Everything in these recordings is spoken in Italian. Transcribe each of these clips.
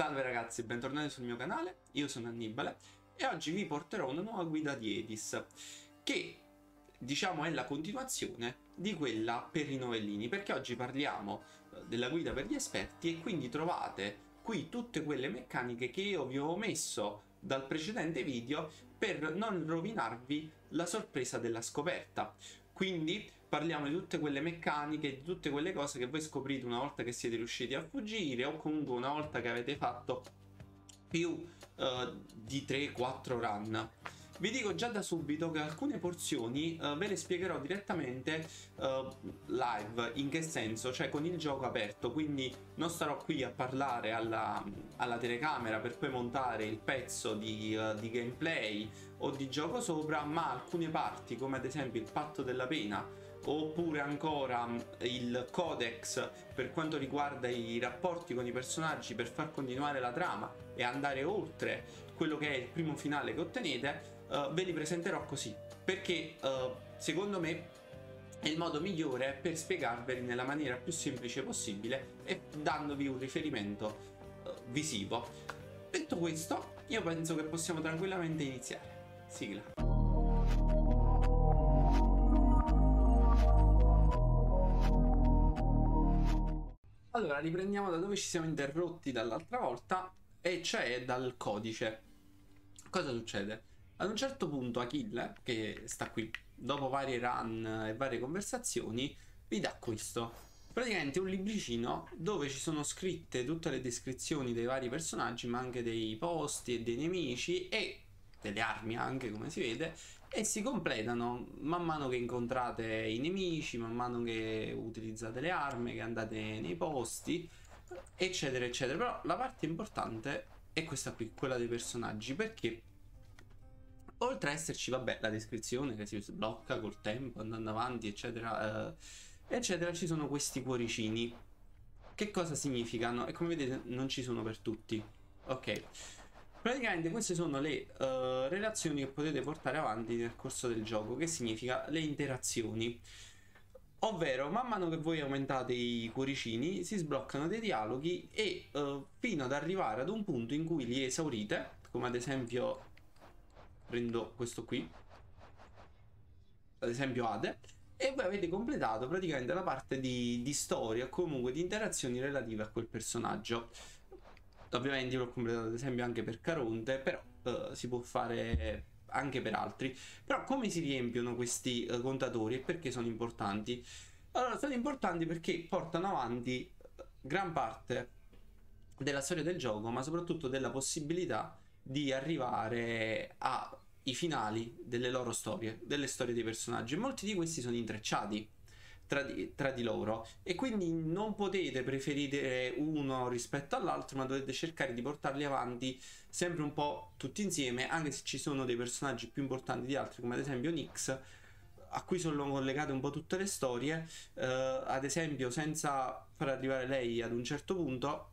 Salve ragazzi, bentornati sul mio canale, io sono Annibale e oggi vi porterò una nuova guida di Edis che diciamo è la continuazione di quella per i novellini perché oggi parliamo eh, della guida per gli esperti e quindi trovate qui tutte quelle meccaniche che io vi ho messo dal precedente video per non rovinarvi la sorpresa della scoperta. Quindi parliamo di tutte quelle meccaniche, di tutte quelle cose che voi scoprite una volta che siete riusciti a fuggire o comunque una volta che avete fatto più uh, di 3-4 run. Vi dico già da subito che alcune porzioni uh, ve le spiegherò direttamente uh, live, in che senso? Cioè con il gioco aperto, quindi non starò qui a parlare alla, alla telecamera per poi montare il pezzo di, uh, di gameplay o di gioco sopra, ma alcune parti come ad esempio il patto della pena oppure ancora il codex per quanto riguarda i rapporti con i personaggi per far continuare la trama e andare oltre quello che è il primo finale che ottenete uh, ve li presenterò così, perché uh, secondo me è il modo migliore per spiegarveli nella maniera più semplice possibile e dandovi un riferimento uh, visivo. Detto questo, io penso che possiamo tranquillamente iniziare. Sigla. Allora, riprendiamo da dove ci siamo interrotti dall'altra volta, e cioè dal codice. Cosa succede? Ad un certo punto Achille, che sta qui, dopo varie run e varie conversazioni, vi dà questo. Praticamente un libricino dove ci sono scritte tutte le descrizioni dei vari personaggi, ma anche dei posti e dei nemici e delle armi anche, come si vede, e si completano man mano che incontrate i nemici, man mano che utilizzate le armi, che andate nei posti, eccetera, eccetera. Però la parte importante è questa qui, quella dei personaggi, perché oltre a esserci, vabbè, la descrizione che si sblocca col tempo, andando avanti, eccetera, eh, eccetera, ci sono questi cuoricini. Che cosa significano? E come vedete non ci sono per tutti. Ok. Praticamente queste sono le uh, relazioni che potete portare avanti nel corso del gioco, che significa le interazioni. Ovvero, man mano che voi aumentate i cuoricini, si sbloccano dei dialoghi e uh, fino ad arrivare ad un punto in cui li esaurite, come ad esempio prendo questo qui ad esempio Ade e voi avete completato praticamente la parte di, di storia comunque di interazioni relative a quel personaggio ovviamente io l'ho completato ad esempio anche per Caronte però uh, si può fare anche per altri. Però come si riempiono questi uh, contatori e perché sono importanti? Allora sono importanti perché portano avanti gran parte della storia del gioco ma soprattutto della possibilità di arrivare ai finali delle loro storie, delle storie dei personaggi. molti di questi sono intrecciati tra di, tra di, loro. E quindi non potete preferire uno rispetto all'altro, ma dovete cercare di portarli avanti sempre un po' tutti insieme, anche se ci sono dei personaggi più importanti di altri, come ad esempio Nix a cui sono collegate un po' tutte le storie, eh, ad esempio senza far arrivare lei ad un certo punto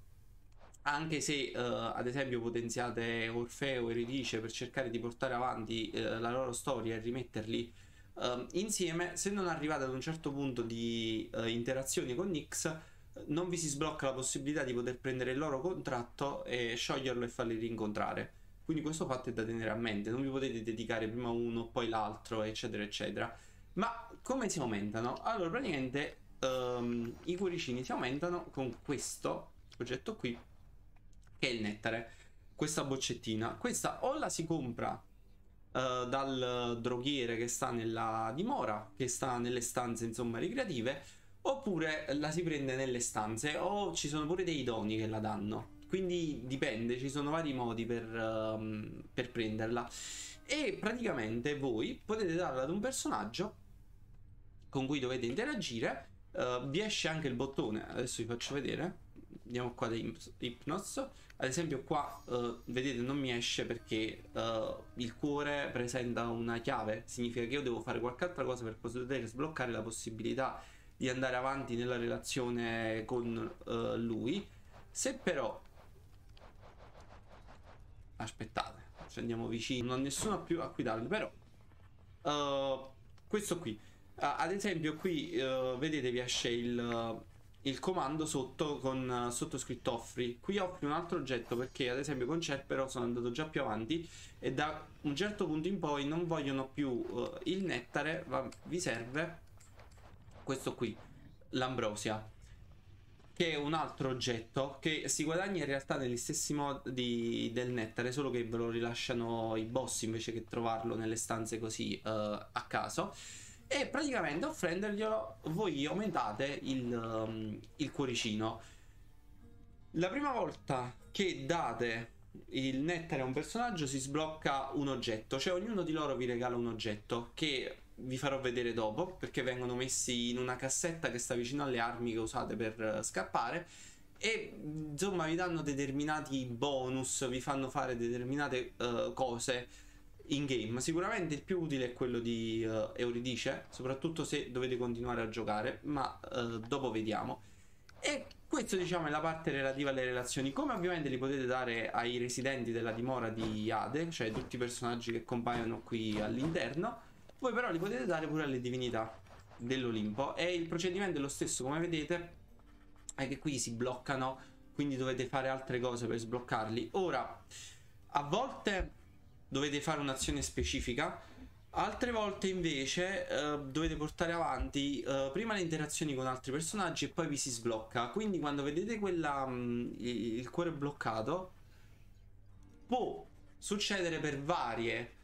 anche se uh, ad esempio potenziate Orfeo e Ridice per cercare di portare avanti uh, la loro storia e rimetterli uh, insieme, se non arrivate ad un certo punto di interazioni con Nix, non vi si sblocca la possibilità di poter prendere il loro contratto e scioglierlo e farli rincontrare. Quindi questo fatto è da tenere a mente, non vi potete dedicare prima uno, poi l'altro, eccetera, eccetera. Ma come si aumentano? Allora, praticamente um, i cuoricini si aumentano con questo oggetto qui che è il nettare, questa boccettina. Questa o la si compra uh, dal droghiere che sta nella dimora, che sta nelle stanze insomma ricreative, oppure la si prende nelle stanze o ci sono pure dei doni che la danno. Quindi dipende, ci sono vari modi per, um, per prenderla. E praticamente voi potete darla ad un personaggio con cui dovete interagire. Uh, vi esce anche il bottone, adesso vi faccio vedere andiamo qua da Hypnos. Ad esempio qua uh, vedete non mi esce perché uh, il cuore presenta una chiave. Significa che io devo fare qualche altra cosa per poter sbloccare la possibilità di andare avanti nella relazione con uh, lui. Se però aspettate ci andiamo vicino non ho nessuno più a cui darli però questo qui. Ad esempio qui vedete vi esce il il comando sotto con sotto scritto offri. Qui offri un altro oggetto perché ad esempio con Cerpero sono andato già più avanti e da un certo punto in poi non vogliono più uh, il nettare, ma vi serve questo qui, l'ambrosia che è un altro oggetto che si guadagna in realtà negli stessi modi del solo che ve lo rilasciano i boss invece che trovarlo nelle stanze così uh, a caso. E praticamente offrenderglielo voi aumentate il, um, il cuoricino. La prima volta che date il nettare a un personaggio si sblocca un oggetto, cioè ognuno di loro vi regala un oggetto che vi farò vedere dopo perché vengono messi in una cassetta che sta vicino alle armi che usate per eh, scappare. E insomma vi danno determinati bonus, vi fanno fare determinate uh, cose in game. Sicuramente il più utile è quello di uh, Euridice, soprattutto se dovete continuare a giocare, ma uh, dopo vediamo. E questo diciamo è la parte relativa alle relazioni, come ovviamente li potete dare ai residenti della dimora di Ade, cioè tutti i personaggi che compaiono qui all'interno. Voi però li potete dare pure alle divinità dell'Olimpo e il procedimento è lo stesso come vedete è che qui si bloccano quindi dovete fare altre cose per sbloccarli ora a volte dovete fare un'azione specifica altre volte invece eh, dovete portare avanti eh, prima le interazioni con altri personaggi e poi vi si sblocca quindi quando vedete quella mh, mm, il cuore bloccato può succedere per varie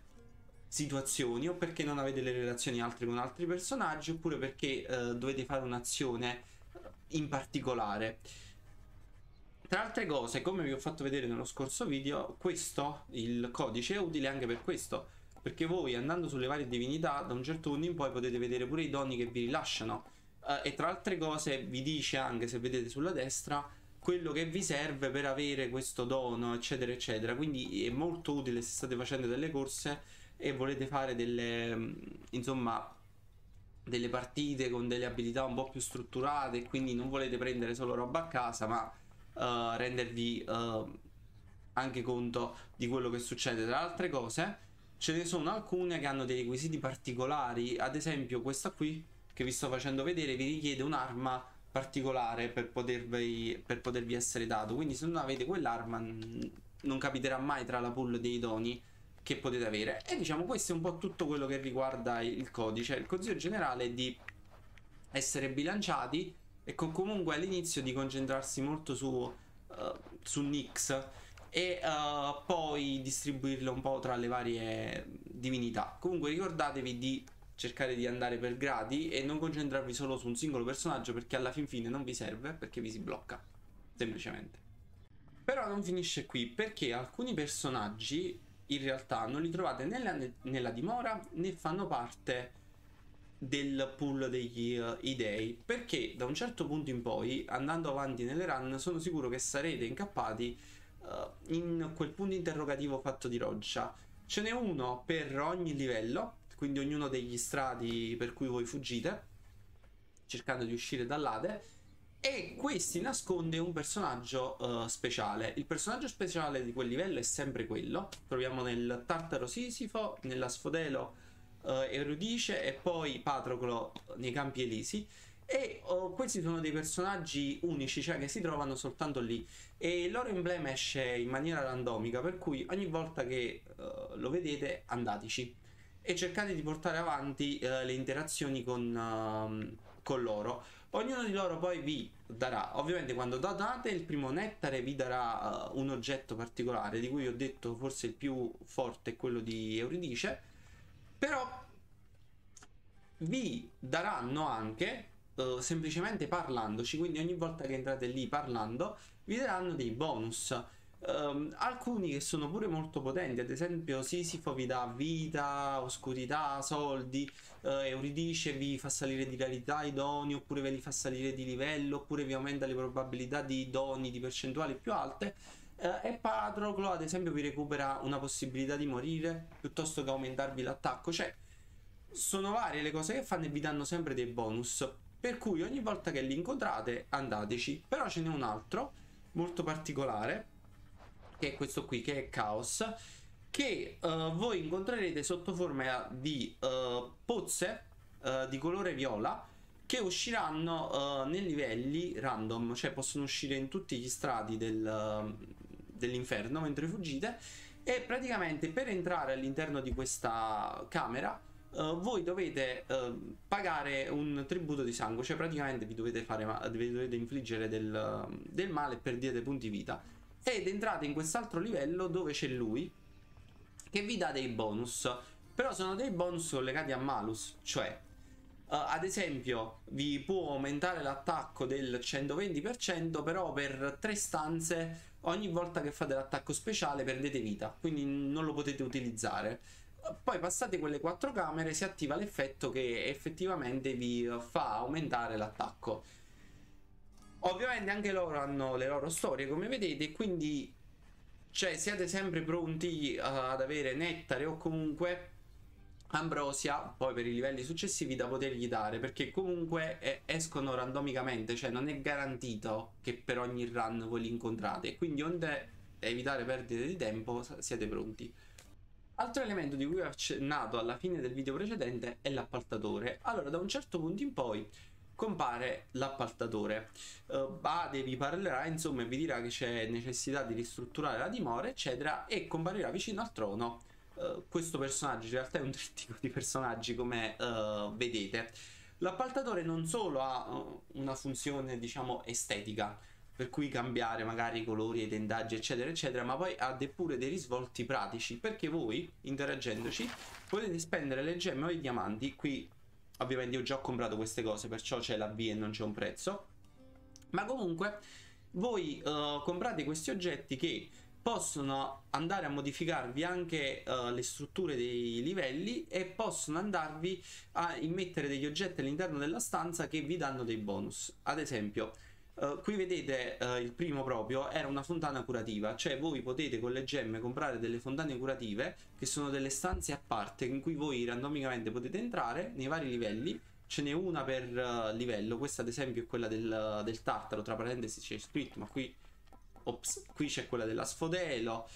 situazioni o perché non avete le relazioni altre con altri personaggi oppure perché eh, dovete fare un'azione in particolare. Tra altre cose, come vi ho fatto vedere nello scorso video, questo, il codice, è utile anche per questo, perché voi andando sulle varie divinità, da un certo punto in poi potete vedere pure i doni che vi rilasciano. Eh, e tra altre cose vi dice anche, se vedete sulla destra, quello che vi serve per avere questo dono, eccetera, eccetera. Quindi è molto utile se state facendo delle corse e volete fare delle mm, insomma delle partite con delle abilità un po' più strutturate quindi non volete prendere solo roba a casa ma uh, rendervi uh, anche conto di quello che succede. Tra altre cose ce ne sono alcune che hanno dei requisiti particolari. Ad esempio questa qui che vi sto facendo vedere vi richiede un'arma particolare per potervi, per potervi essere dato. Quindi se non avete quell'arma non capiterà mai tra la pool dei doni che potete avere. E diciamo questo è un po' tutto quello che riguarda il codice. Il consiglio generale è di essere bilanciati e con comunque all'inizio di concentrarsi molto su, uh, su Nix e uh, poi distribuirlo un po' tra le varie divinità. Comunque ricordatevi di cercare di andare per gradi e non concentrarvi solo su un singolo personaggio perché alla fin fine non vi serve perché vi si blocca semplicemente. Però non finisce qui perché alcuni personaggi in realtà non li trovate né nella, nella dimora né fanno parte del pool degli uh, dei perché da un certo punto in poi andando avanti nelle run sono sicuro che sarete incappati uh, in quel punto interrogativo fatto di roccia ce n'è uno per ogni livello quindi ognuno degli strati per cui voi fuggite cercando di uscire dall'Ade e questi nasconde un personaggio uh, speciale. Il personaggio speciale di quel livello è sempre quello. Troviamo nel Tartaro Sisifo, nella Sfodelo uh, Erudice e poi Patroclo nei Campi Elisi. E oh, questi sono dei personaggi unici, cioè che si trovano soltanto lì. E il loro emblema esce in maniera randomica, per cui ogni volta che uh, lo vedete andateci. E cercate di portare avanti le interazioni con, ehm, con loro Ognuno di loro poi vi darà, ovviamente quando datate il primo nettare vi darà uh, un oggetto particolare, di cui ho detto forse il più forte è quello di Euridice, però vi daranno anche, uh, semplicemente parlandoci, quindi ogni volta che entrate lì parlando, vi daranno dei bonus. Um, alcuni che sono pure molto potenti, ad esempio Sisifo vi dà vita, oscurità, soldi, uh, Euridice vi fa salire di rarità i doni, oppure ve li fa salire di livello, oppure vi aumenta le probabilità di doni di percentuali più alte. Uh, e Patroclo ad esempio vi recupera una possibilità di morire piuttosto che aumentarvi l'attacco, cioè sono varie le cose che fanno e vi danno sempre dei bonus. Per cui ogni volta che li incontrate andateci. Però ce n'è un altro molto particolare che è questo qui, che è Chaos, che uh, voi incontrerete sotto forma di uh, pozze uh, di colore viola che usciranno nei livelli random, cioè possono uscire in tutti gli strati del, dell'inferno mentre fuggite e praticamente per entrare all'interno di questa camera uh, voi dovete uh, pagare un tributo di sangue, cioè praticamente vi dovete, fare, vi dovete infliggere del, del male e perdete punti vita. Ed entrate in quest'altro livello dove c'è lui che vi dà dei bonus. Però sono dei bonus collegati a malus cioè Uh, ad esempio, vi può aumentare l'attacco del 120%, però per tre stanze ogni volta che fate l'attacco speciale perdete vita, quindi non lo potete utilizzare. Poi passate quelle quattro camere si attiva l'effetto che effettivamente vi fa aumentare l'attacco. Ovviamente anche loro hanno le loro storie come vedete, quindi cioè siete sempre pronti uh, ad avere nettare o comunque ambrosia poi per i livelli successivi da potergli dare perché comunque eh, escono randomicamente cioè non è garantito che per ogni run voi li incontrate quindi onde evitare perdite di tempo siete pronti Altro elemento di cui ho accennato alla fine del video precedente è l'appaltatore. Allora, da un certo punto in poi compare l'appaltatore. Uh, Bade vi parlerà, insomma, e vi dirà che c'è necessità di ristrutturare la dimora, eccetera, e comparirà vicino al trono uh, questo personaggio. In realtà è un trittico di personaggi, come uh, vedete. L'appaltatore non solo ha una funzione, diciamo, estetica, per cui cambiare magari i colori, i tendaggi eccetera eccetera ma poi ha pure dei risvolti pratici perché voi interagendoci potete spendere le gemme o i diamanti qui ovviamente io già ho comprato queste cose perciò c'è la B e non c'è un prezzo ma comunque voi uh, comprate questi oggetti che possono andare a modificarvi anche uh, le strutture dei livelli e possono andarvi a immettere degli oggetti all'interno della stanza che vi danno dei bonus. Ad esempio Uh, qui vedete uh, il primo proprio era una fontana curativa, cioè voi potete con le gemme comprare delle fontane curative che sono delle stanze a parte in cui voi randomicamente potete entrare nei vari livelli. Ce n'è una per uh, livello, questa ad esempio è quella del, del tartaro, tra parentesi c'è scritto, ma qui, ops, qui c'è quella della sfodelo.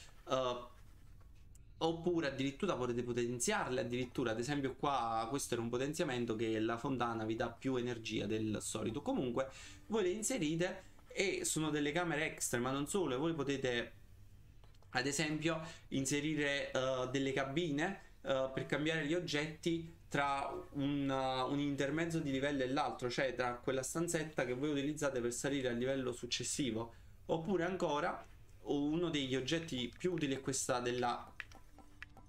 Oppure addirittura potete potenziarle, addirittura ad esempio qua questo era un potenziamento che la fontana vi dà più energia del solito. Comunque voi le inserite e sono delle camere extra, ma non solo, voi potete ad esempio inserire uh, delle cabine uh, per cambiare gli oggetti tra un, uh, un, intermezzo di livello e l'altro, cioè tra quella stanzetta che voi utilizzate per salire al livello successivo. Oppure ancora uno degli oggetti più utili è questa della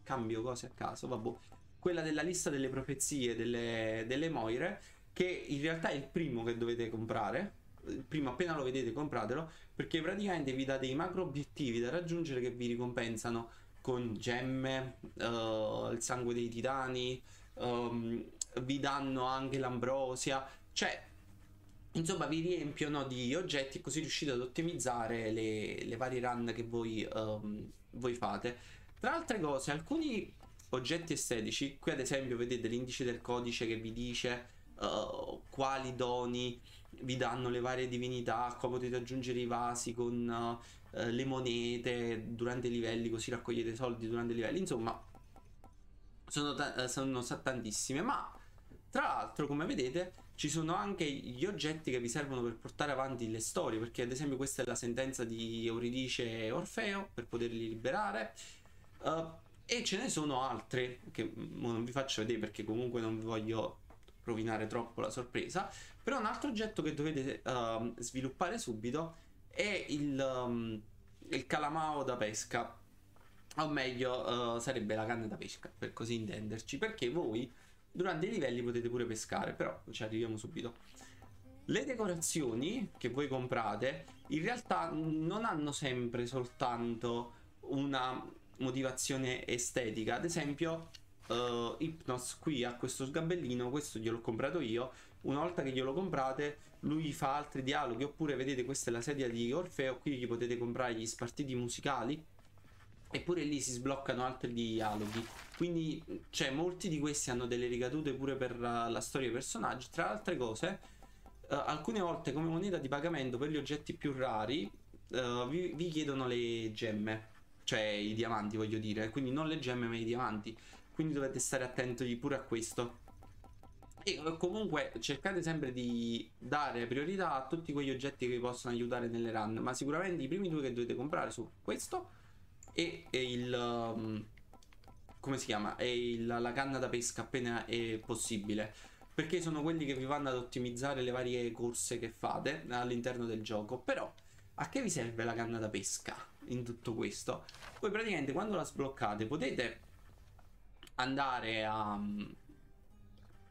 cambio cose a caso, vabbè. Quella della lista delle profezie delle, delle Moire, che in realtà è il primo che dovete comprare. Il primo appena lo vedete compratelo, perché praticamente vi dà dei macro obiettivi da raggiungere che vi ricompensano con gemme, uh, il sangue dei titani, um, vi danno anche l'ambrosia, cioè insomma vi riempiono di oggetti così riuscite ad ottimizzare le, le varie run che voi, um, voi fate. Tra altre cose, alcuni oggetti estetici, qui ad esempio vedete l'indice del codice che vi dice uh, quali doni vi danno le varie divinità, come potete aggiungere i vasi con uh, le monete durante i livelli, così raccogliete soldi durante i livelli, insomma sono, ta- sono tantissime, ma tra l'altro come vedete ci sono anche gli oggetti che vi servono per portare avanti le storie, perché ad esempio questa è la sentenza di Euridice e Orfeo per poterli liberare. Uh, e ce ne sono altre che non vi faccio vedere perché comunque non vi voglio rovinare troppo la sorpresa. Però un altro oggetto che dovete uh, sviluppare subito è il, um, il calamao da pesca. O meglio, uh, sarebbe la canna da pesca, per così intenderci. Perché voi durante i livelli potete pure pescare, però ci arriviamo subito. Le decorazioni che voi comprate in realtà non hanno sempre soltanto una motivazione estetica. Ad esempio, uh, Hypnos qui ha questo sgabellino, questo gliel'ho comprato io. Una volta che glielo comprate, lui fa altri dialoghi. Oppure, vedete, questa è la sedia di Orfeo. Qui gli potete comprare gli spartiti musicali. Eppure lì si sbloccano altri dialoghi. Quindi, cioè, molti di questi hanno delle ricadute pure per la, la storia dei personaggi. Tra altre cose, uh, alcune volte come moneta di pagamento per gli oggetti più rari, uh, vi, vi chiedono le gemme cioè i diamanti voglio dire, quindi non le gemme ma i diamanti, quindi dovete stare attenti pure a questo. E comunque cercate sempre di dare priorità a tutti quegli oggetti che vi possono aiutare nelle run. Ma sicuramente i primi due che dovete comprare sono questo e, e il... Um, come si chiama? E il, la canna da pesca appena è possibile. Perché sono quelli che vi vanno ad ottimizzare le varie corse che fate all'interno del gioco. Però a che vi serve la canna da pesca in tutto questo? Voi praticamente quando la sbloccate potete andare a um,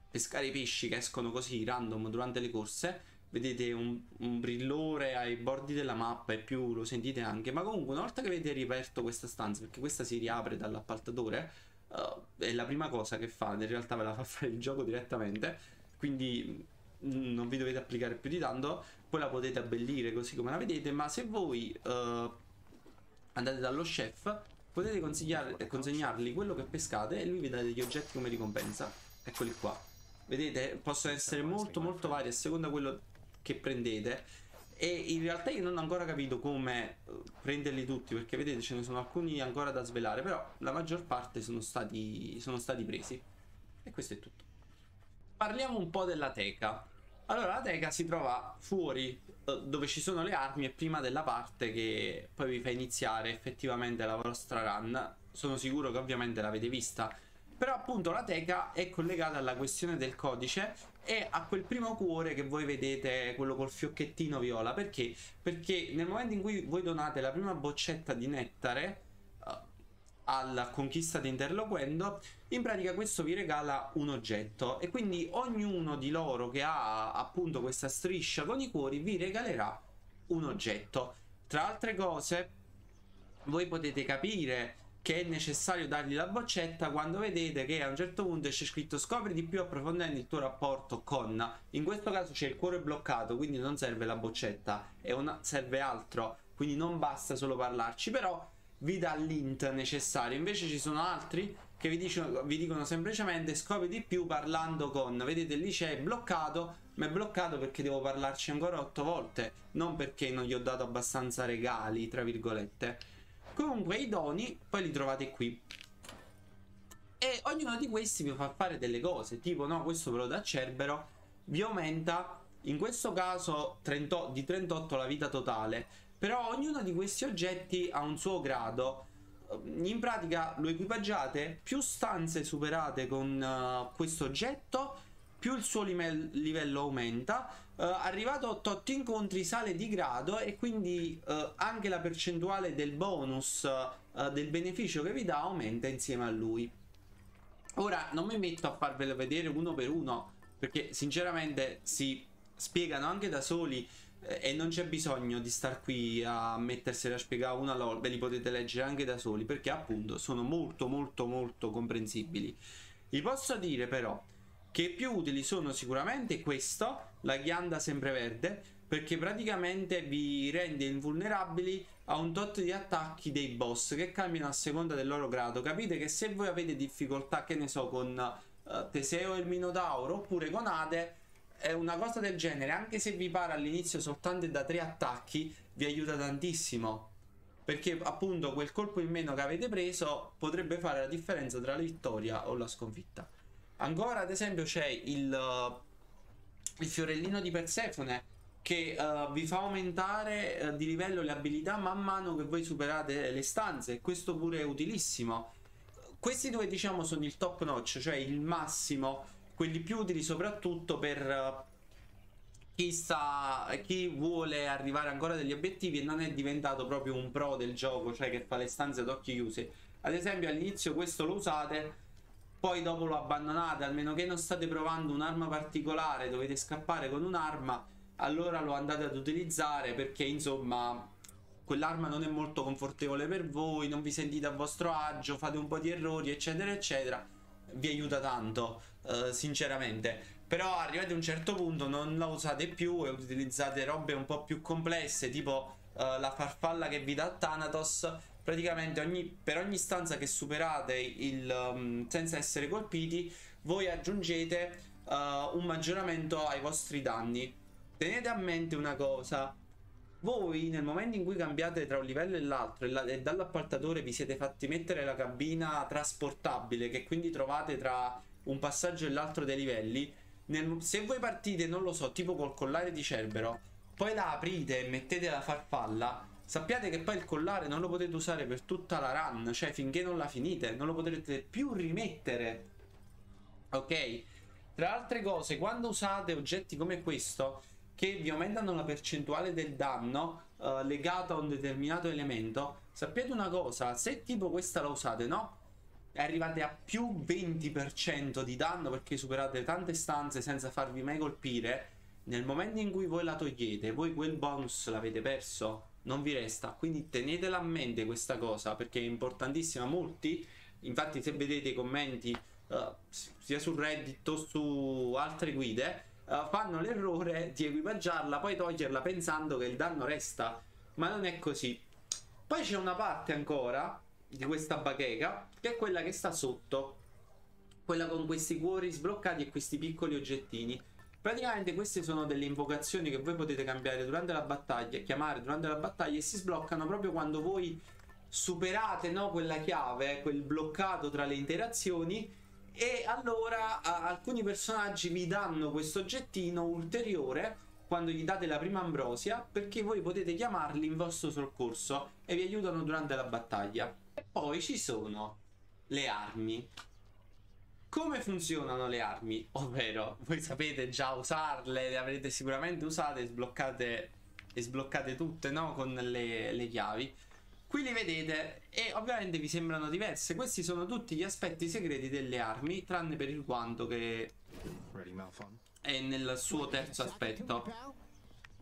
pescare i pesci che escono così random durante le corse. Vedete un, un, brillore ai bordi della mappa e più lo sentite anche. Ma comunque una volta che avete riaperto questa stanza, perché questa si riapre dall'appaltatore, uh, è la prima cosa che fate. In realtà ve la fa fare il gioco direttamente. Quindi non vi dovete applicare più di tanto, poi la potete abbellire così come la vedete, ma se voi uh, andate dallo chef potete consegnargli quello che pescate e lui vi dà degli oggetti come ricompensa, eccoli qua. Vedete, possono essere molto molto vari a seconda quello che prendete e in realtà io non ho ancora capito come eh, prenderli tutti perché vedete ce ne sono alcuni ancora da svelare, però la maggior parte sono stati, sono stati presi. E questo è tutto. Parliamo un po' della teca. Allora, la teca si trova fuori eh, dove ci sono le armi e prima della parte che poi vi fa iniziare effettivamente la vostra run. Sono sicuro che ovviamente l'avete vista. Però appunto la teca è collegata alla questione del codice e a quel primo cuore che voi vedete, quello col fiocchettino viola. Perché? Perché nel momento in cui voi donate la prima boccetta di nettare alla conquista di interloquendo, in pratica questo vi regala un oggetto e quindi ognuno di loro che ha appunto questa striscia con i cuori vi regalerà un oggetto. Tra altre cose, voi potete capire che è necessario dargli la boccetta quando vedete che a un certo punto c'è scritto scopri di più approfondendo il tuo rapporto con in questo caso c'è il cuore bloccato quindi non serve la boccetta una, serve altro quindi non basta solo parlarci però vi dà l'int necessario. Invece ci sono altri che vi, dicono, vi dicono semplicemente scopri di più parlando con. Vedete lì c'è bloccato, ma è bloccato perché devo parlarci ancora otto volte, non perché non gli ho dato abbastanza regali, tra virgolette. Comunque i doni poi li trovate qui. E ognuno di questi vi fa fare delle cose, tipo no, questo ve lo dà Cerbero, vi aumenta in questo caso 30, di 38 la vita totale però ognuno di questi oggetti ha un suo grado. In pratica lo equipaggiate, più stanze superate con uh, questo oggetto, più il suo livello aumenta. Uh, arrivato a 8 incontri sale di grado e quindi uh, anche la percentuale del bonus uh, del beneficio che vi dà aumenta insieme a lui. Ora non mi metto a farvelo vedere uno per uno perché sinceramente si spiegano anche da soli eh, e non c'è bisogno di star qui a mettersene a spiegare una volta, ve li potete leggere anche da soli perché appunto sono molto molto molto comprensibili. Vi posso dire però che più utili sono sicuramente questo, la ghianda sempreverde, perché praticamente vi rende invulnerabili a un tot di attacchi dei boss che cambiano a seconda del loro grado. Capite che se voi avete difficoltà, che ne so, con uh, Teseo e il Minotauro oppure con Ade, è una cosa del genere, anche se vi para all'inizio soltanto da tre attacchi, vi aiuta tantissimo. Perché appunto quel colpo in meno che avete preso potrebbe fare la differenza tra la vittoria o la sconfitta. Ancora ad esempio c'è il, uh, il fiorellino di Persefone che uh, vi fa aumentare uh, di livello le abilità man mano che voi superate le stanze. Questo pure è utilissimo. Questi due diciamo sono il top notch, cioè il massimo quelli più utili soprattutto per eh, chi, sta, chi vuole arrivare ancora degli obiettivi e non è diventato proprio un pro del gioco, cioè che fa le stanze ad occhi chiusi. Ad esempio all'inizio questo lo usate, poi dopo lo abbandonate, almeno che non state provando un'arma particolare, dovete scappare con un'arma, allora lo andate ad utilizzare perché insomma quell'arma non è molto confortevole per voi, non vi sentite a vostro agio, fate un po' di errori, eccetera, eccetera vi aiuta tanto, uh, sinceramente. Però arrivati a un certo punto non la usate più e utilizzate robe un po' più complesse, tipo uh, la farfalla che vi dà Thanatos. Praticamente ogni, per ogni stanza che superate il, um, senza essere colpiti, voi aggiungete uh, un maggioramento ai vostri danni. Tenete a mente una cosa, voi nel momento in cui cambiate tra un livello e l'altro e, e dall'appaltatore vi siete fatti mettere la cabina trasportabile che quindi trovate tra un passaggio e l'altro dei livelli, nel, se voi partite, non lo so, tipo col collare di Cerbero, poi la aprite e mettete la farfalla, sappiate che poi il collare non lo potete usare per tutta la run, cioè finché non la finite, non lo potrete più rimettere. Ok? Tra altre cose, quando usate oggetti come questo, che vi aumentano la percentuale del danno uh, legato a un determinato elemento, sappiate una cosa, se tipo questa la usate, no? arrivate a più 20% di danno perché superate tante stanze senza farvi mai colpire, nel momento in cui voi la togliete, voi quel bonus l'avete perso, non vi resta. Quindi tenetela a mente questa cosa perché è importantissima. Molti, infatti, se vedete i commenti uh, sia su Reddit o su altre guide, uh, fanno l'errore di equipaggiarla, poi toglierla pensando che il danno resta. Ma non è così. Poi c'è una parte ancora di questa bacheca, che è quella che sta sotto, quella con questi cuori sbloccati e questi piccoli oggettini. Praticamente queste sono delle invocazioni che voi potete cambiare durante la battaglia, chiamare durante la battaglia e si sbloccano proprio quando voi superate no, quella chiave, quel bloccato tra le interazioni e allora alcuni personaggi vi danno questo oggettino ulteriore quando gli date la prima ambrosia perché voi potete chiamarli in vostro soccorso e vi aiutano durante la battaglia. E poi ci sono le armi. Come funzionano le armi? Ovvero, voi sapete già usarle, le avrete sicuramente usate e sbloccate, e sbloccate tutte, no? Con le, le chiavi. Qui li vedete e ovviamente vi sembrano diverse. Questi sono tutti gli aspetti segreti delle armi, tranne per il guanto che è nel suo terzo aspetto.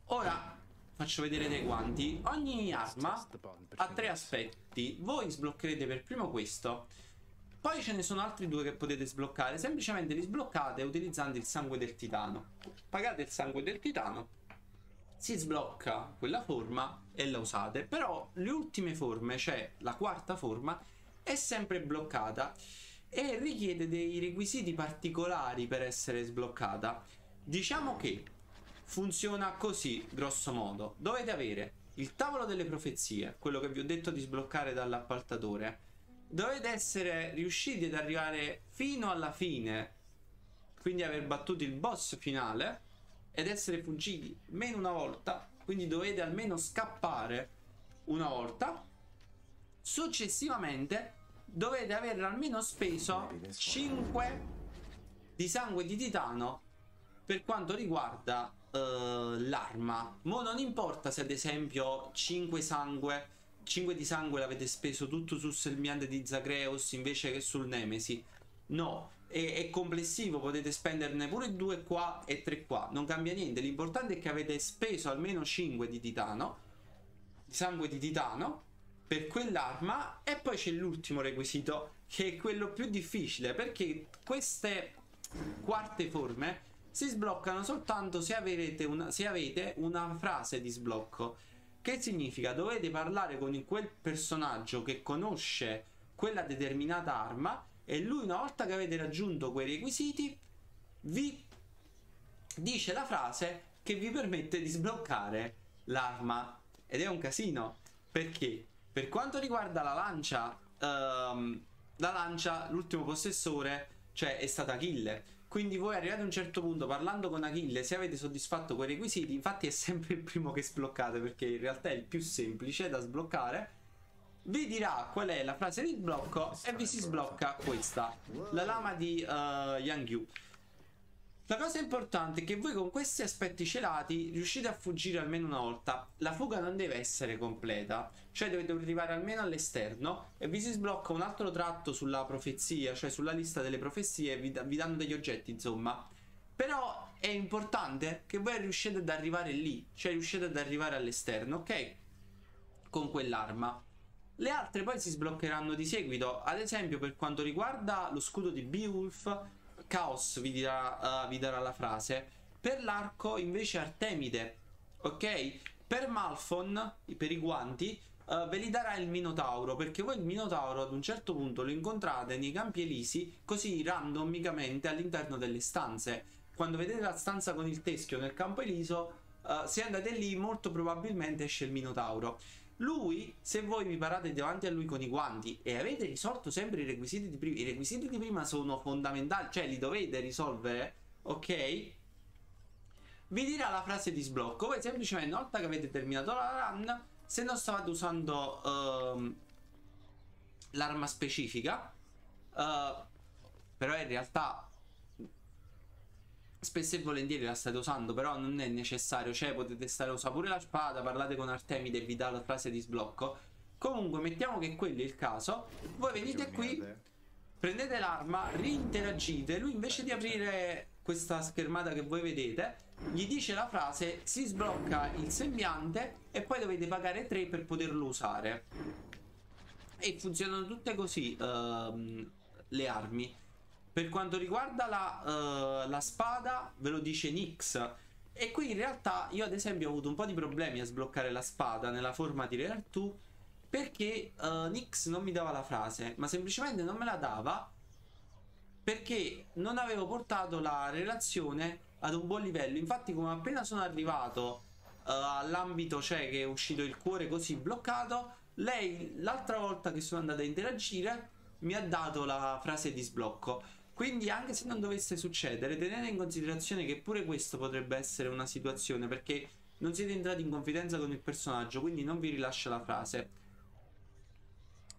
Ora, Faccio vedere dei guanti. Ogni arma ha tre aspetti. Voi sbloccherete per primo questo. Poi ce ne sono altri due che potete sbloccare. Semplicemente li sbloccate utilizzando il sangue del titano. Pagate il sangue del titano. Si sblocca quella forma e la usate. Però le ultime forme, cioè la quarta forma, è sempre bloccata. E richiede dei requisiti particolari per essere sbloccata. Diciamo che funziona così, grosso modo. Dovete avere il tavolo delle profezie, quello che vi ho detto di sbloccare dall'appaltatore. Dovete essere riusciti ad arrivare fino alla fine, quindi aver battuto il boss finale ed essere fuggiti almeno una volta, quindi dovete almeno scappare una volta. Successivamente dovete aver almeno speso 5 di sangue di titano per quanto riguarda uh, l'arma. Mo non importa se ad esempio 5 sangue 5 di sangue l'avete speso tutto sul Selmiante di Zagreus invece che sul Nemesi. No, è, è, complessivo, potete spenderne pure 2 qua e 3 qua, non cambia niente. L'importante è che avete speso almeno 5 di titano, di sangue di titano, per quell'arma. E poi c'è l'ultimo requisito, che è quello più difficile, perché queste quarte forme si sbloccano soltanto se, una, se avete una frase di sblocco. Che significa? Dovete parlare con quel personaggio che conosce quella determinata arma e lui una volta che avete raggiunto quei requisiti vi dice la frase che vi permette di sbloccare l'arma. Ed è un casino. Perché? Per quanto riguarda la lancia um, la lancia l'ultimo possessore cioè è stata Killer quindi voi arrivate a un certo punto parlando con Achille, se avete soddisfatto quei requisiti, infatti è sempre il primo che sbloccate perché in realtà è il più semplice da sbloccare. Vi dirà qual è la frase di sblocco e vi si sblocca questa, la lama di uh, Yang Yu. La cosa importante è che voi con questi aspetti celati riuscite a fuggire almeno una volta. La fuga non deve essere completa, cioè dovete arrivare almeno all'esterno e vi si sblocca un altro tratto sulla profezia, cioè sulla lista delle profezie, vi, vi danno degli oggetti, insomma. Però è importante che voi riusciate ad arrivare lì, cioè riusciate ad arrivare all'esterno, ok? Con quell'arma. Le altre poi si sbloccheranno di seguito, ad esempio per quanto riguarda lo scudo di Beowulf Chaos vi, dirà, uh, vi darà la frase. Per l'arco invece Artemide, ok? Per Malfon, per i guanti, uh, ve li darà il Minotauro, perché voi il Minotauro ad un certo punto lo incontrate nei campi elisi, così randomicamente all'interno delle stanze. Quando vedete la stanza con il teschio nel campo eliso, uh, se andate lì molto probabilmente esce il Minotauro. Lui, se voi vi parate davanti a lui con i guanti e avete risolto sempre i requisiti di prima, i requisiti di prima sono fondamentali, cioè li dovete risolvere ok? Vi dirà la frase di sblocco. Voi semplicemente, una volta che avete terminato la run, se non stavate usando uh, l'arma specifica, uh, però in realtà spesso e volentieri la state usando, però non è necessario, cioè potete stare usare pure la spada, parlate con Artemide e vi dà la frase di sblocco. Comunque, mettiamo che quello è il caso, voi venite qui, prendete l'arma, rinteragite, lui invece di aprire questa schermata che voi vedete, gli dice la frase, si sblocca il sembiante e poi dovete pagare 3 per poterlo usare. E funzionano tutte così uh, le armi. Per quanto riguarda la, uh, la spada, ve lo dice Nix. E qui in realtà io ad esempio ho avuto un po' di problemi a sbloccare la spada nella forma di Rare 2 perché uh, Nix non mi dava la frase, ma semplicemente non me la dava perché non avevo portato la relazione ad un buon livello. Infatti come appena sono arrivato uh, all'ambito, cioè che è uscito il cuore così bloccato, lei l'altra volta che sono andata a interagire mi ha dato la frase di sblocco. Quindi anche se non dovesse succedere, tenete in considerazione che pure questo potrebbe essere una situazione perché non siete entrati in confidenza con il personaggio, quindi non vi rilascia la frase.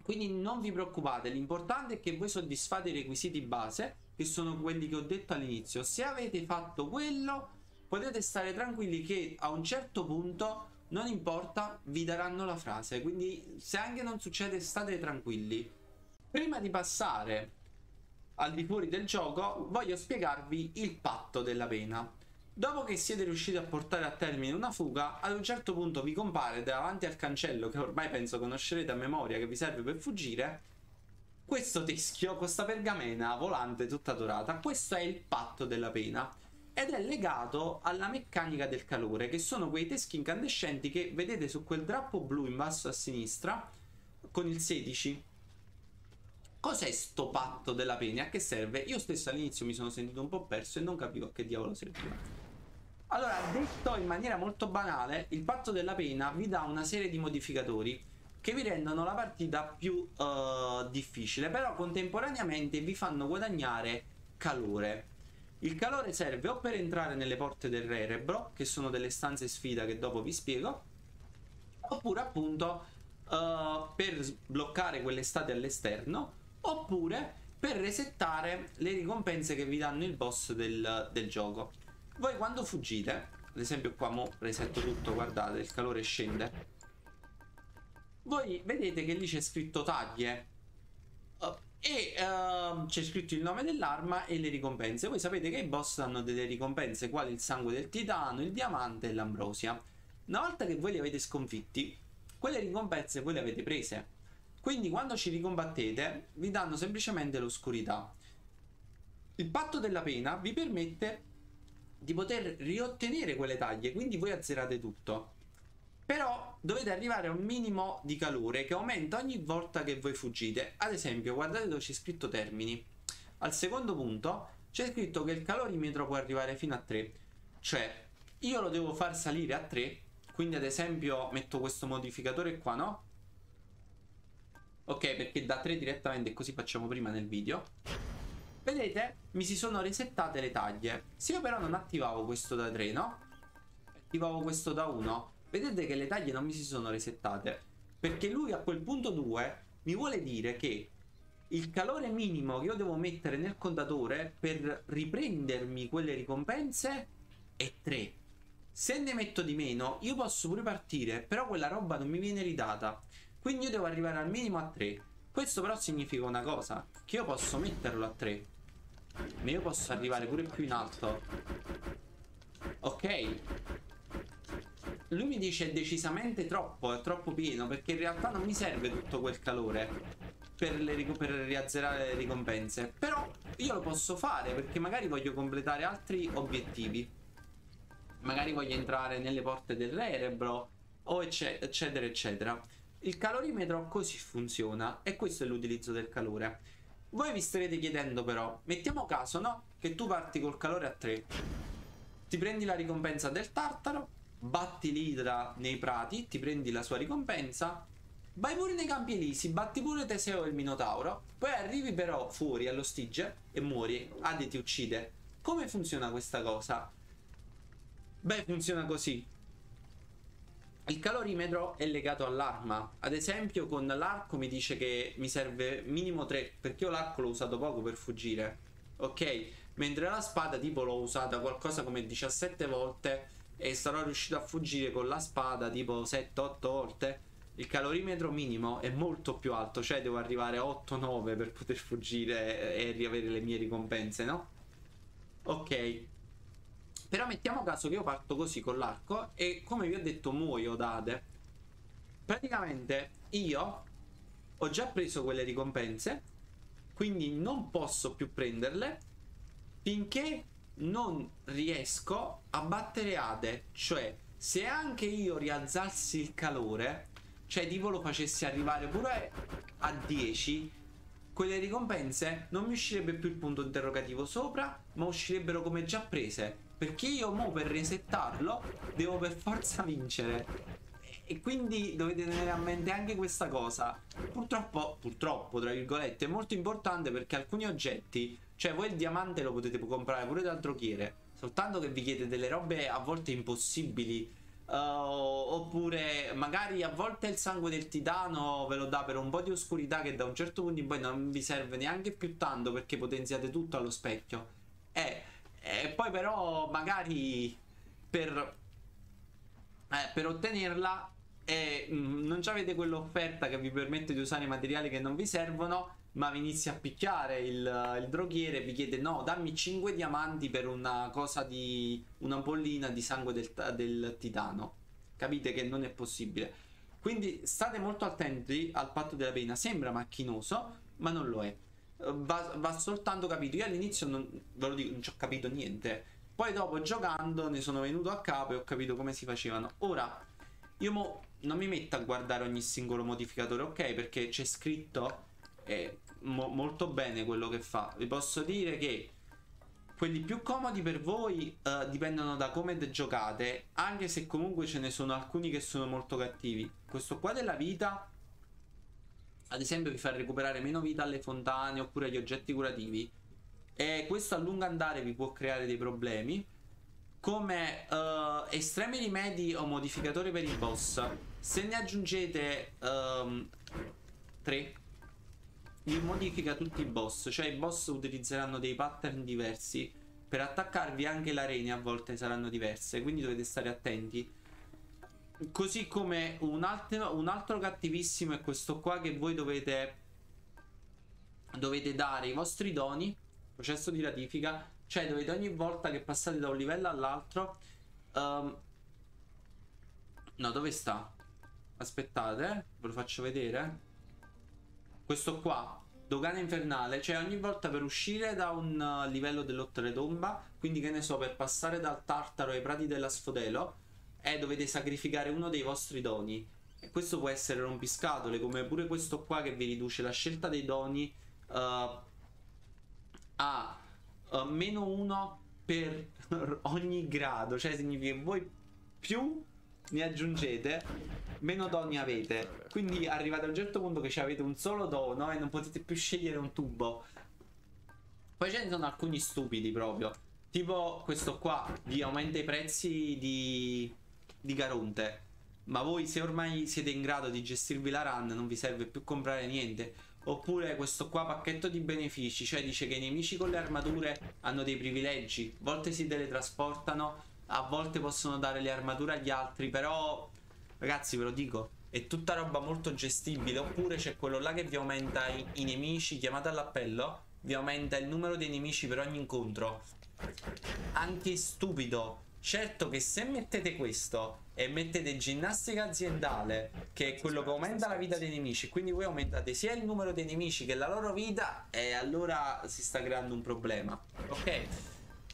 Quindi non vi preoccupate, l'importante è che voi soddisfate i requisiti base, che sono quelli che ho detto all'inizio. Se avete fatto quello, potete stare tranquilli che a un certo punto, non importa, vi daranno la frase. Quindi se anche non succede, state tranquilli. Prima di passare al di fuori del gioco, voglio spiegarvi il patto della pena. Dopo che siete riusciti a portare a termine una fuga, ad un certo punto vi compare davanti al cancello, che ormai penso conoscerete a memoria, che vi serve per fuggire, questo teschio questa pergamena volante tutta dorata. Questo è il patto della pena ed è legato alla meccanica del calore, che sono quei teschi incandescenti che vedete su quel drappo blu in basso a sinistra con il 16 Cos'è sto patto della pena? A che serve? Io stesso all'inizio mi sono sentito un po' perso e non capivo a che diavolo serviva. Allora, detto in maniera molto banale, il patto della pena vi dà una serie di modificatori che vi rendono la partita più uh, difficile, però contemporaneamente vi fanno guadagnare calore. Il calore serve o per entrare nelle porte del Rerebro, che sono delle stanze sfida che dopo vi spiego, oppure appunto uh, per sbloccare quelle state all'esterno oppure per resettare le ricompense che vi danno il boss del, del gioco. Voi quando fuggite, ad esempio qua mo resetto tutto, guardate, il calore scende. Voi vedete che lì c'è scritto taglie uh, e uh, c'è scritto il nome dell'arma e le ricompense. Voi sapete che i boss danno delle ricompense quali il sangue del titano, il diamante e l'ambrosia. Una volta che voi li avete sconfitti, quelle ricompense voi le avete prese quindi quando ci ricombattete vi danno semplicemente l'oscurità. Il patto della pena vi permette di poter riottenere quelle taglie, quindi voi azzerate tutto. Però dovete arrivare a un minimo di calore che aumenta ogni volta che voi fuggite. Ad esempio, guardate dove c'è scritto termini. Al secondo punto c'è scritto che il calorimetro può arrivare fino a 3. Cioè, io lo devo far salire a 3. Quindi ad esempio metto questo modificatore qua, no? Ok, perché da 3 direttamente così facciamo prima nel video. Vedete, mi si sono resettate le taglie. Se io però non attivavo questo da 3, no? Attivavo questo da 1. Vedete che le taglie non mi si sono resettate. Perché lui a quel punto 2 mi vuole dire che il calore minimo che io devo mettere nel contatore per riprendermi quelle ricompense è 3. Se ne metto di meno, io posso pure partire, però quella roba non mi viene ridata. Quindi io devo arrivare al minimo a 3. Questo però significa una cosa, che io posso metterlo a 3. Ma io posso arrivare pure più in alto. Ok. Lui mi dice decisamente troppo, è troppo pieno, perché in realtà non mi serve tutto quel calore per, le, per riazzerare le ricompense. Però io lo posso fare perché magari voglio completare altri obiettivi. Magari voglio entrare nelle porte del Erebro o eccetera eccetera. Il calorimetro così funziona e questo è l'utilizzo del calore. Voi vi starete chiedendo però, mettiamo caso no? Che tu parti col calore a 3, ti prendi la ricompensa del tartaro, batti l'idra nei prati, ti prendi la sua ricompensa, vai pure nei campi elisi, batti pure Teseo e il Minotauro, poi arrivi però fuori allo stige e muori, Adi ti uccide. Come funziona questa cosa? Beh, funziona così. Il calorimetro è legato all'arma. Ad esempio, con l'arco mi dice che mi serve minimo 3, perché io l'arco l'ho usato poco per fuggire. Ok? Mentre la spada tipo l'ho usata qualcosa come 17 volte e sarò riuscito a fuggire con la spada tipo 7-8 volte. Il calorimetro minimo è molto più alto, cioè devo arrivare a 8-9 per poter fuggire e riavere le mie ricompense, no? Ok. Però mettiamo caso che io parto così con l'arco e come vi ho detto muoio date. Praticamente io ho già preso quelle ricompense, quindi non posso più prenderle finché non riesco a battere Ade. Cioè, se anche io rialzassi il calore, cioè tipo lo facessi arrivare pure a 10, quelle ricompense non mi uscirebbe più il punto interrogativo sopra, ma uscirebbero come già prese. Perché io mo per resettarlo devo per forza vincere. E quindi dovete tenere a mente anche questa cosa. Purtroppo, purtroppo, tra virgolette, è molto importante perché alcuni oggetti, cioè voi il diamante lo potete comprare pure dal droghiere. Soltanto che vi chiede delle robe a volte impossibili. Uh, oppure magari a volte il sangue del titano ve lo dà per un po' di oscurità che da un certo punto in poi non vi serve neanche più tanto perché potenziate tutto allo specchio. Eh, e poi però magari per, eh, per ottenerla eh, non avete quell'offerta che vi permette di usare i materiali che non vi servono ma vi inizia a picchiare il, il droghiere vi chiede no dammi 5 diamanti per una cosa di una bollina di sangue del, del titano. Capite che non è possibile. Quindi state molto attenti al patto della pena. Sembra macchinoso ma non lo è va, va soltanto capito. Io all'inizio non, ve lo dico, non ci ho capito niente. Poi dopo giocando ne sono venuto a capo e ho capito come si facevano. Ora, io mo non mi metto a guardare ogni singolo modificatore, ok? Perché c'è scritto eh, mo, molto bene quello che fa. Vi posso dire che quelli più comodi per voi uh, dipendono da come giocate, anche se comunque ce ne sono alcuni che sono molto cattivi. Questo qua della vita ad esempio vi fa recuperare meno vita alle fontane oppure agli oggetti curativi. E questo a lungo andare vi può creare dei problemi come uh, estremi rimedi o modificatori per i boss. Se ne aggiungete 3 um, vi modifica tutti i boss. Cioè i boss utilizzeranno dei pattern diversi. Per attaccarvi anche le arene a volte saranno diverse quindi dovete stare attenti Così come un altro, un altro cattivissimo è questo qua che voi dovete dovete dare i vostri doni, processo di ratifica, cioè dovete ogni volta che passate da un livello all'altro um, No, dove sta? Aspettate, eh, ve lo faccio vedere. Questo qua, dogana infernale, cioè ogni volta per uscire da un uh, livello dell'oltretomba, quindi che ne so, per passare dal Tartaro ai prati della Sfodelo, eh, dovete sacrificare uno dei vostri doni. E questo può essere rompiscatole, come pure questo qua che vi riduce la scelta dei doni uh, a uh, meno uno per ogni grado. Cioè significa che voi più ne aggiungete, meno doni avete. Quindi arrivate a un certo punto che avete un solo dono e non potete più scegliere un tubo. Poi ce ne sono alcuni stupidi proprio. Tipo questo qua vi aumenta i prezzi di di Caronte. Ma voi se ormai siete in grado di gestirvi la run non vi serve più comprare niente. Oppure questo qua pacchetto di benefici, cioè dice che i nemici con le armature hanno dei privilegi. A volte si teletrasportano, a volte possono dare le armature agli altri, però ragazzi ve lo dico, è tutta roba molto gestibile. Oppure c'è quello là che vi aumenta i, i nemici, chiamate all'appello, vi aumenta il numero dei nemici per ogni incontro. Anche stupido Certo che se mettete questo e mettete ginnastica aziendale, che è quello che aumenta la vita dei nemici, quindi voi aumentate sia il numero dei nemici che la loro vita, e allora si sta creando un problema. Ok?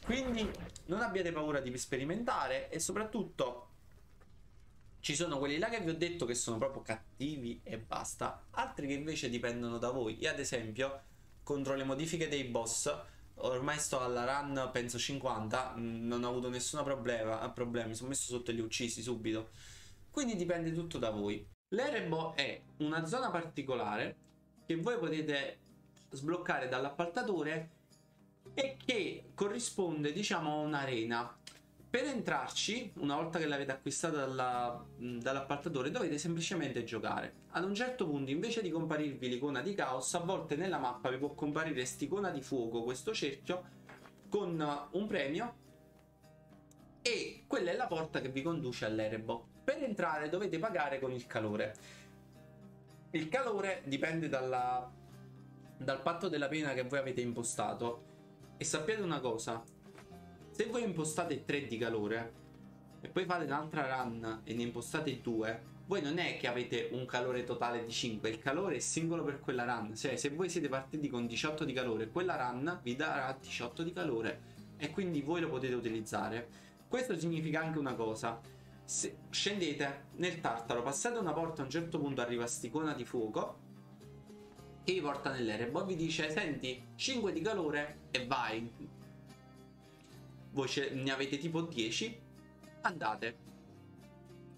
Quindi non abbiate paura di sperimentare e soprattutto ci sono quelli là che vi ho detto che sono proprio cattivi e basta, altri che invece dipendono da voi. Io ad esempio contro le modifiche dei boss Ormai sto alla run, penso 50, mm, non ho avuto nessun problema, problemi, mi sono messo sotto e li uccisi subito. Quindi dipende tutto da voi. L'Erebo è una zona particolare che voi potete sbloccare dall'appaltatore e che corrisponde diciamo a un'arena per entrarci, una volta che l'avete acquistata dalla, dall'appaltatore, dovete semplicemente giocare. Ad un certo punto, invece di comparirvi l'icona di caos, a volte nella mappa vi può comparire quest'icona di fuoco, questo cerchio, con un premio. E quella è la porta che vi conduce all'Erebo. Per entrare dovete pagare con il calore. Il calore dipende dalla, dal patto della pena che voi avete impostato. E sappiate una cosa, se voi impostate 3 di calore e poi fate un'altra run e ne impostate 2, voi non è che avete un calore totale di 5, il calore è singolo per quella run. Cioè, se voi siete partiti con 18 di calore, quella run vi darà 18 di calore e quindi voi lo potete utilizzare. Questo significa anche una cosa. Se scendete nel tartaro, passate una porta, a un certo punto arriva sticona di fuoco che vi porta nell'erebo e vi dice senti 5 di calore e vai voi ne avete tipo 10, andate.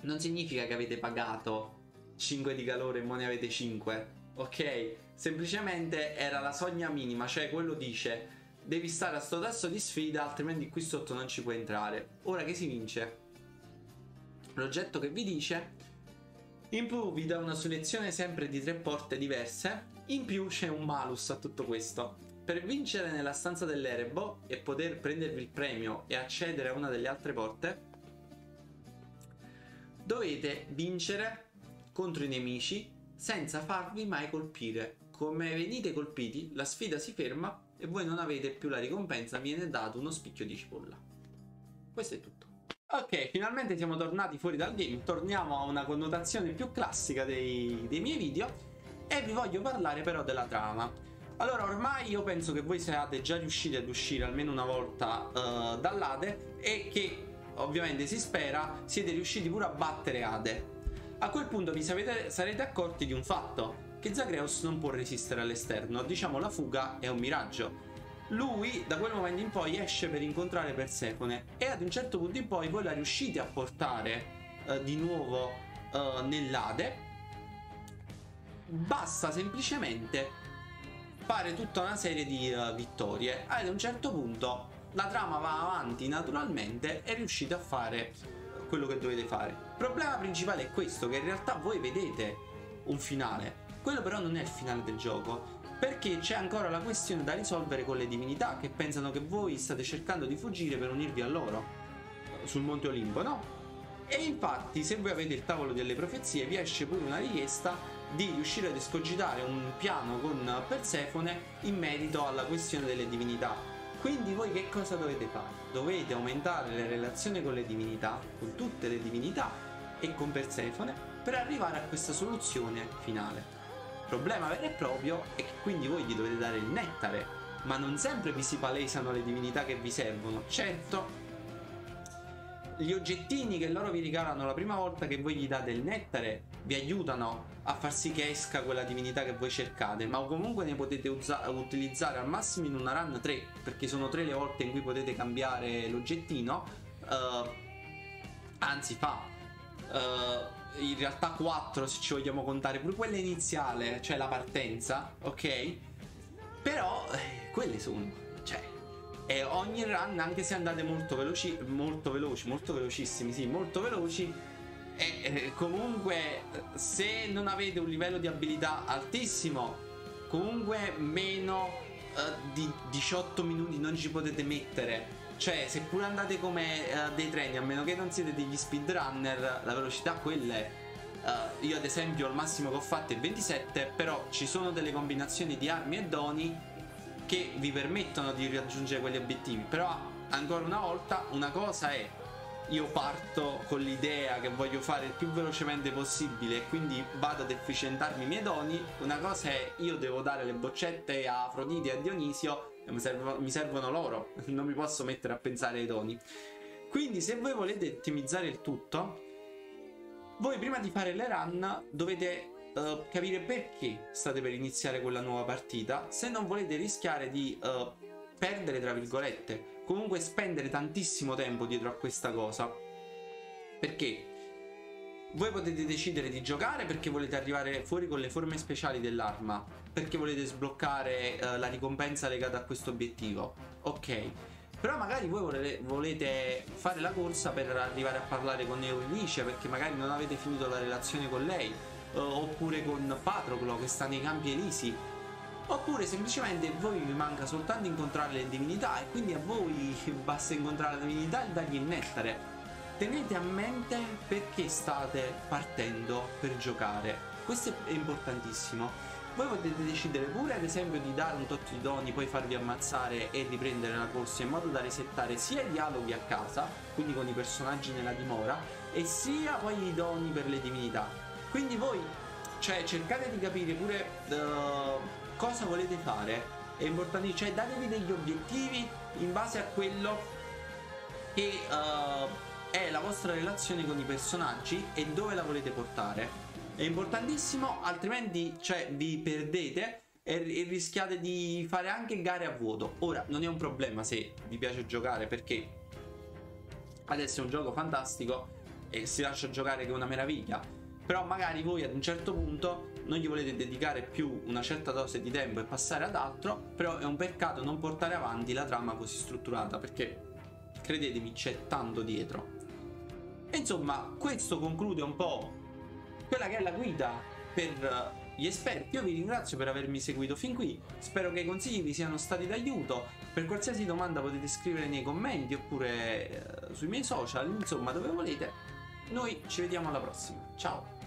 Non significa che avete pagato 5 di calore ma ne avete 5, ok? Semplicemente era la soglia minima, cioè quello dice devi stare a sto tasso di sfida altrimenti qui sotto non ci puoi entrare. Ora che si vince? L'oggetto che vi dice in più vi dà una selezione sempre di tre porte diverse, in più c'è un malus a tutto questo. Per vincere nella stanza dell'Erebo e poter prendervi il premio e accedere a una delle altre porte, dovete vincere contro i nemici senza farvi mai colpire. Come venite colpiti, la sfida si ferma e voi non avete più la ricompensa, viene dato uno spicchio di cipolla. Questo è tutto. Ok, finalmente siamo tornati fuori dal game, torniamo a una connotazione più classica dei, dei miei video e vi voglio parlare però della trama. Allora, ormai io penso che voi siate già riusciti ad uscire almeno una volta uh, dall'Ade e che ovviamente si spera siete riusciti pure a battere Ade. A quel punto vi sapete, sarete accorti di un fatto, che Zagreus non può resistere all'esterno, diciamo la fuga è un miraggio. Lui da quel momento in poi esce per incontrare Persefone e ad un certo punto in poi voi la riuscite a portare uh, di nuovo uh, nell'Ade. Basta semplicemente fare tutta una serie di uh, vittorie. Ad un certo punto la trama va avanti naturalmente e riuscite a fare quello che dovete fare. Il problema principale è questo, che in realtà voi vedete un finale. Quello però non è il finale del gioco. Perché c'è ancora la questione da risolvere con le divinità che pensano che voi state cercando di fuggire per unirvi a loro. Sul Monte Olimpo, no? E infatti, se voi avete il tavolo delle profezie, vi esce pure una richiesta di riuscire ad escogitare un piano con Persefone in merito alla questione delle divinità. Quindi voi che cosa dovete fare? Dovete aumentare le relazioni con le divinità, con tutte le divinità e con Persefone per arrivare a questa soluzione finale. Il problema vero e proprio è che quindi voi gli dovete dare il nettare, ma non sempre vi si palesano le divinità che vi servono. Certo, gli oggettini che loro vi regalano la prima volta che voi gli date il nettare vi aiutano a far sì che esca quella divinità che voi cercate, ma comunque ne potete utilizzare al massimo in una run 3, perché sono 3 le volte in cui potete cambiare l'oggettino. Uh, anzi, fa uh, in realtà 4 se ci vogliamo contare, pure quella iniziale, cioè la partenza, ok? Però eh, quelle sono e ogni run, anche se andate molto veloci, molto veloci, molto velocissimi, sì, molto veloci, e comunque se non avete un livello di abilità altissimo, comunque meno eh, di 18 minuti non ci potete mettere. Cioè, se pure andate come eh, dei treni, a meno che non siete degli speedrunner, la velocità quella è. Uh, io ad esempio il massimo che ho fatto è 27, però ci sono delle combinazioni di armi e doni che vi permettono di raggiungere quegli obiettivi. Però ancora una volta una cosa è io parto con l'idea che voglio fare il più velocemente possibile e quindi vado ad efficientarmi i miei doni. Una cosa è io devo dare le boccette a Afrodite e a Dionisio e mi, servo, mi servono loro, non mi posso mettere a pensare ai doni. Quindi se voi volete ottimizzare il tutto, voi prima di fare le run dovete uh, capire perché state per iniziare quella nuova partita, se non volete rischiare di uh, perdere, tra virgolette, comunque spendere tantissimo tempo dietro a questa cosa. Perché voi potete decidere di giocare perché volete arrivare fuori con le forme speciali dell'arma, perché volete sbloccare uh, la ricompensa legata a questo obiettivo. Ok. Però magari voi volete, fare la corsa per arrivare a parlare con Euridice perché magari non avete finito la relazione con lei. Uh, oppure con Patroclo che sta nei campi elisi. Oppure semplicemente voi vi manca soltanto incontrare le divinità e quindi a voi basta incontrare la divinità e dargli il nettare tenete a mente perché state partendo per giocare. Questo è importantissimo. Voi potete decidere pure ad esempio di dare un tot di doni, poi farvi ammazzare e riprendere la corsa in modo da resettare sia i dialoghi a casa, quindi con i personaggi nella dimora, e sia poi i doni per le divinità. Quindi voi, cioè, cercate di capire pure uh, cosa volete fare. È importante, cioè datevi degli obiettivi in base a quello che... Uh, è la vostra relazione con i personaggi e dove la volete portare. È importantissimo, altrimenti cioè, vi perdete e, e rischiate di fare anche gare a vuoto. Ora, non è un problema se vi piace giocare perché adesso è un gioco fantastico e si lascia giocare che è una meraviglia. Però magari voi ad un certo punto non gli volete dedicare più una certa dose di tempo e passare ad altro, però è un peccato non portare avanti la trama così strutturata perché credetemi c'è tanto dietro. E insomma, questo conclude un po' quella che è la guida per gli esperti. Io vi ringrazio per avermi seguito fin qui. Spero che i consigli vi siano stati d'aiuto. Per qualsiasi domanda potete scrivere nei commenti oppure eh, sui miei social, insomma, dove volete. Noi ci vediamo alla prossima. Ciao!